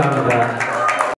Santa.